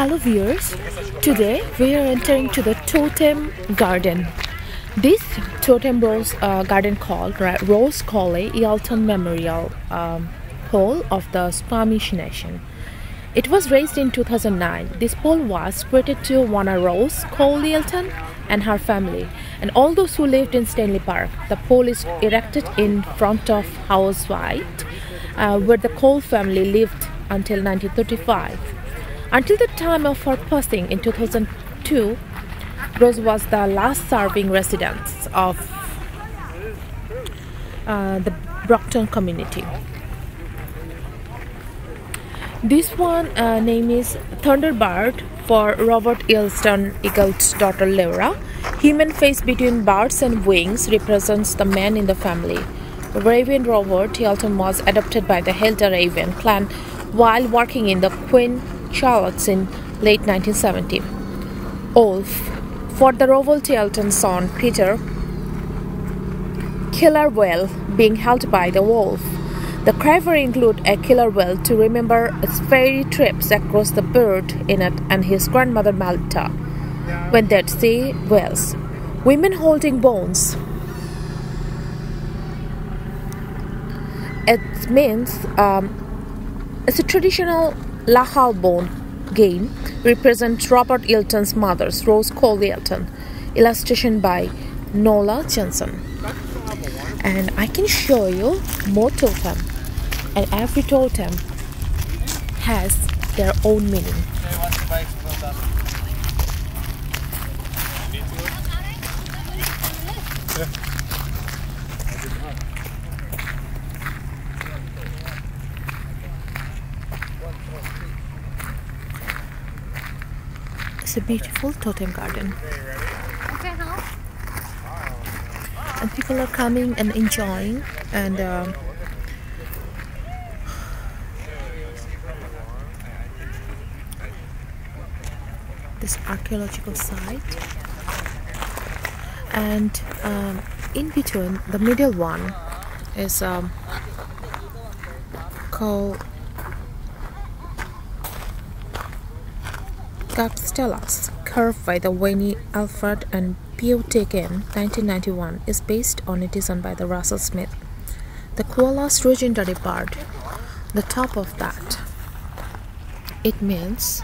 Hello viewers, today we are entering to the Totem Garden. This Totem Rose uh, Garden called Rose Cole Yelton Memorial um, Pole of the Squamish Nation. It was raised in 2009. This pole was created to honor Rose Cole Yelton and her family and all those who lived in Stanley Park. The pole is erected in front of House White uh, where the Cole family lived until 1935. Until the time of her passing in 2002, Rose was the last serving resident of uh, the Brockton community. This one uh, name is Thunderbird for Robert Yelton Eagle's daughter Laura. Human face between birds and wings represents the man in the family. Raven Robert Yelton was adopted by the Helder Raven clan while working in the Queen Charlotte's in late 1970. Wolf for the Robert Yelton son Peter Killer whale being held by the wolf. The craver include a killer whale to remember its fairy trips across the bird in it and his grandmother Malta when they'd see whales. Women holding bones. It means um, it's a traditional Lahal bone game represents Robert Yelton's mother, Rose Cole Yelton. Illustration by Nola Johnson. And I can show you more totem. And every totem has their own meaning. It's a beautiful totem garden. And people are coming and enjoying and uh, this archaeological site and um, in between the middle one is um, called Stella's, carved by the Wayne Alfred and Peuteken 1991, is based on a design by the Russell Smith. The koala's legendary bird, the top of that, it means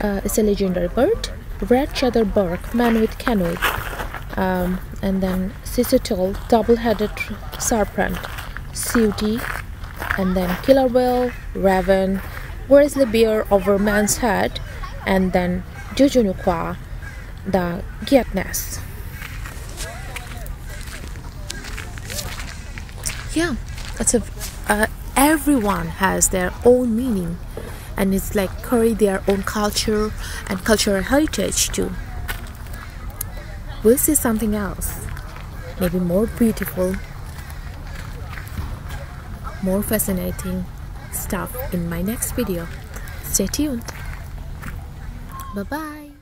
uh, it's a legendary bird, red cedar bark, man with canoe, um, and then Sisiutl, double-headed serpent, Sooty, and then killer whale, raven, the bear over man's head, and then Jujunukwa, the Giantess. Yeah, that's a. Uh, everyone has their own meaning, and it's like carry their own culture and cultural heritage too. We'll see something else, maybe more beautiful, more fascinating stuff in my next video. Stay tuned. Bye bye.